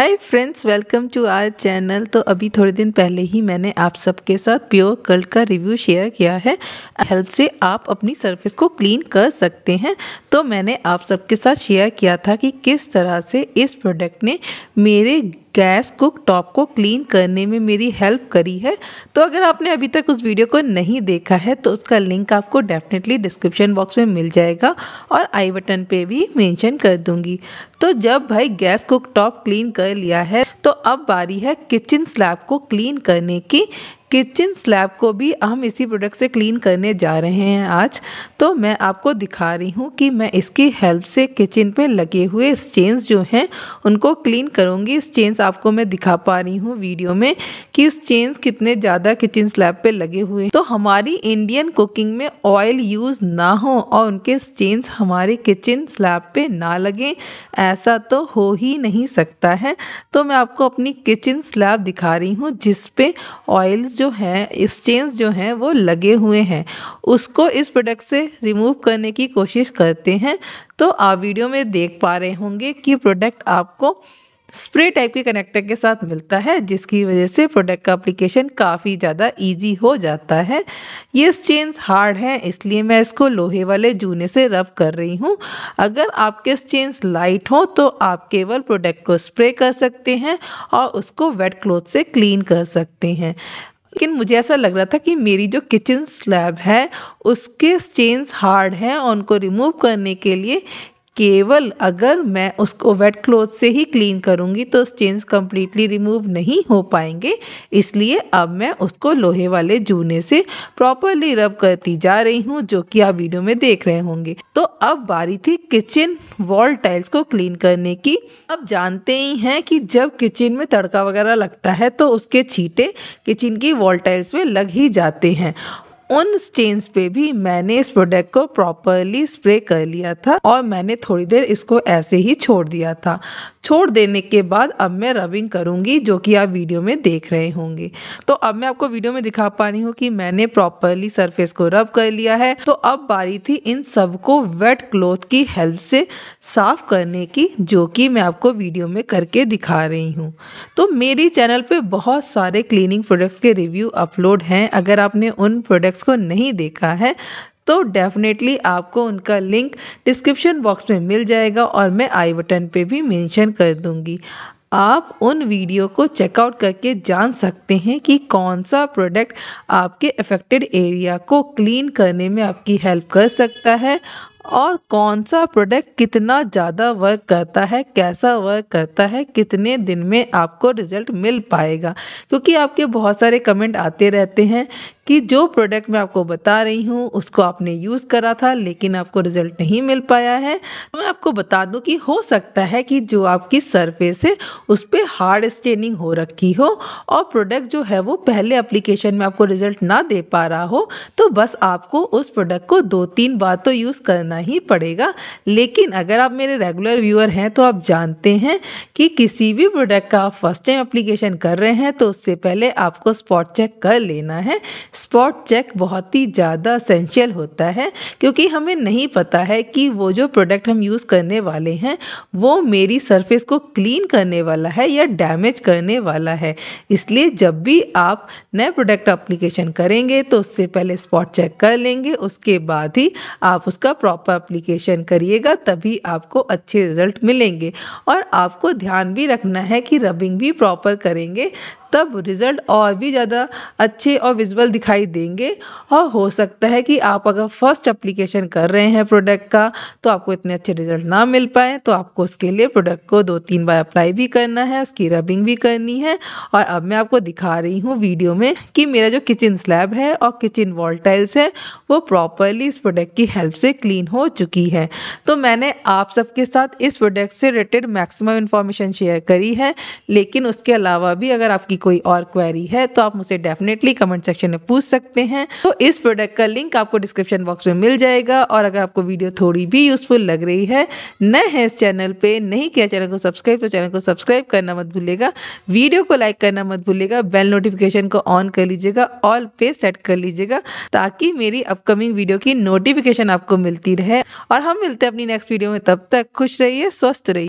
Hi friends welcome to our channel तो अभी थोड़े दिन पहले ही मैंने आप सबके साथ प्योर कल्ट का रिव्यू शेयर किया है। हेल्प से आप अपनी सरफेस को क्लीन कर सकते हैं। तो मैंने आप सबके साथ शेयर किया था कि किस तरह से इस प्रोडक्ट ने मेरे गैस कुक टॉप को क्लीन करने में मेरी हेल्प करी है। तो अगर आपने अभी तक उस वीडियो को नहीं देखा है तो उसका लिंक आपको डेफिनेटली डिस्क्रिप्शन बॉक्स में मिल जाएगा और आई बटन पे भी मेंशन कर दूँगी। तो जब भाई गैस कुक टॉप क्लीन कर लिया है तो अब बारी है किचन स्लैब को क्लीन करने की। किचन स्लैब को भी हम इसी प्रोडक्ट से क्लीन करने जा रहे हैं आज। तो मैं आपको दिखा रही हूँ कि मैं इसकी हेल्प से किचन पे लगे हुए स्टेन्स जो हैं, उनको क्लीन करूँगी। स्टेन्स आपको मैं दिखा पा रही हूँ वीडियो में कि स्टेन्स कितने ज़्यादा किचन स्लैब पे लगे हुए तो हमारी इंडियन कुकिंग में ऑयल यूज़ ना हो और उनके स्टेन्स हमारे किचन स्लैब पे ना लगें, ऐसा तो हो ही नहीं सकता है। तो मैं आपको अपनी किचन स्लैब दिखा रही हूँ जिस पे ऑयल जो हैं स्टेन्स जो हैं, वो लगे हुए हैं। उसको इस प्रोडक्ट से रिमूव करने की कोशिश करते हैं। तो आप वीडियो में देख पा रहे होंगे कि प्रोडक्ट आपको स्प्रे टाइप के कनेक्टर के साथ मिलता है, जिसकी वजह से प्रोडक्ट का अप्लीकेशन काफ़ी ज़्यादा इजी हो जाता है। ये स्टेन्स हार्ड हैं, इसलिए मैं इसको लोहे वाले जूने से रब कर रही हूँ। अगर आपके स्टेन्स लाइट हो तो आप केवल प्रोडक्ट को स्प्रे कर सकते हैं और उसको वेट क्लोथ से क्लीन कर सकते हैं। लेकिन मुझे ऐसा लग रहा था कि मेरी जो किचन स्लैब है, उसके स्टेन्स हार्ड हैं और उनको रिमूव करने के लिए केवल अगर मैं उसको वेट क्लॉथ से ही क्लीन करूँगी तो स्टेन्स कम्प्लीटली रिमूव नहीं हो पाएँगे। इसलिए अब मैं उसको लोहे वाले जूने से प्रॉपरली रब करती जा रही हूँ, जो कि आप वीडियो में देख रहे होंगे। तो अब बारी थी किचन वॉल टाइल्स को क्लीन करने की। अब जानते ही हैं कि जब किचन में तड़का वगैरह लगता है तो उसके छीटे किचन की वॉल टाइल्स में लग ही जाते हैं। उन स्टेन्स पे भी मैंने इस प्रोडक्ट को प्रॉपरली स्प्रे कर लिया था और मैंने थोड़ी देर इसको ऐसे ही छोड़ दिया था। छोड़ देने के बाद अब मैं रबिंग करूँगी, जो कि आप वीडियो में देख रहे होंगे। तो अब मैं आपको वीडियो में दिखा पा रही हूँ कि मैंने प्रॉपरली सरफेस को रब कर लिया है। तो अब बारी थी इन सबको वेट क्लोथ की हेल्प से साफ़ करने की, जो कि मैं आपको वीडियो में करके दिखा रही हूँ। तो मेरी चैनल पे बहुत सारे क्लीनिंग प्रोडक्ट्स के रिव्यू अपलोड हैं। अगर आपने उन प्रोडक्ट्स को नहीं देखा है तो डेफिनेटली आपको उनका लिंक डिस्क्रिप्शन बॉक्स में मिल जाएगा और मैं आई बटन पे भी मेंशन कर दूँगी। आप उन वीडियो को चेकआउट करके जान सकते हैं कि कौन सा प्रोडक्ट आपके अफेक्टेड एरिया को क्लीन करने में आपकी हेल्प कर सकता है और कौन सा प्रोडक्ट कितना ज़्यादा वर्क करता है, कैसा वर्क करता है, कितने दिन में आपको रिज़ल्ट मिल पाएगा। क्योंकि आपके बहुत सारे कमेंट आते रहते हैं कि जो प्रोडक्ट मैं आपको बता रही हूँ, उसको आपने यूज़ करा था, लेकिन आपको रिज़ल्ट नहीं मिल पाया है। तो मैं आपको बता दूँ कि हो सकता है कि जो आपकी सरफेस है, उस पर हार्ड स्टेनिंग हो रखी हो और प्रोडक्ट जो है, वो पहले अप्लीकेशन में आपको रिज़ल्ट ना दे पा रहा हो तो बस आपको उस प्रोडक्ट को दो तीन बार तो यूज़ करना ही पड़ेगा। लेकिन अगर आप मेरे रेगुलर व्यूअर हैं तो आप जानते हैं कि किसी भी प्रोडक्ट का आप फ़र्स्ट टाइम अप्लीकेशन कर रहे हैं तो उससे पहले आपको स्पॉट चेक कर लेना है। स्पॉट चेक बहुत ही ज़्यादा असेंशियल होता है, क्योंकि हमें नहीं पता है कि वो जो प्रोडक्ट हम यूज़ करने वाले हैं, वो मेरी सरफेस को क्लीन करने वाला है या डैमेज करने वाला है। इसलिए जब भी आप नए प्रोडक्ट अप्लीकेशन करेंगे तो उससे पहले स्पॉट चेक कर लेंगे, उसके बाद ही आप उसका प्रॉपर अप्लीकेशन करिएगा, तभी आपको अच्छे रिज़ल्ट मिलेंगे। और आपको ध्यान भी रखना है कि रबिंग भी प्रॉपर करेंगे तब रिज़ल्ट और भी ज़्यादा अच्छे और विजुअल दिखाई देंगे। और हो सकता है कि आप अगर फ़र्स्ट अप्लीकेशन कर रहे हैं प्रोडक्ट का तो आपको इतने अच्छे रिज़ल्ट ना मिल पाए तो आपको उसके लिए प्रोडक्ट को दो तीन बार अप्लाई भी करना है, उसकी रबिंग भी करनी है। और अब मैं आपको दिखा रही हूँ वीडियो में कि मेरा जो किचन स्लैब है और किचन वॉल टाइल्स है, वो प्रॉपरली इस प्रोडक्ट की हेल्प से क्लीन हो चुकी है। तो मैंने आप सबके साथ इस प्रोडक्ट से रिलेटेड मैक्सिमम इन्फॉर्मेशन शेयर करी है, लेकिन उसके अलावा भी अगर आपकी कोई और क्वेरी है तो आप मुझे डेफिनेटली कमेंट सेक्शन में पूछ सकते हैं। तो इस प्रोडक्ट का लिंक आपको डिस्क्रिप्शन बॉक्स में मिल जाएगा और अगर आपको वीडियो थोड़ी भी यूजफुल लग रही है, नए हैं इस चैनल पे, नहीं किया चैनल को सब्सक्राइब तो चैनल को सब्सक्राइब करना मत भूलेगा वीडियो को लाइक करना मत भूलेगा बेल नोटिफिकेशन को ऑन कर लीजिएगा ऑल पे सेट कर लीजिएगा, ताकि मेरी अपकमिंग वीडियो की नोटिफिकेशन आपको मिलती रहे। और हम मिलते हैं अपनी नेक्स्ट वीडियो में, तब तक खुश रहिए, स्वस्थ रहिए।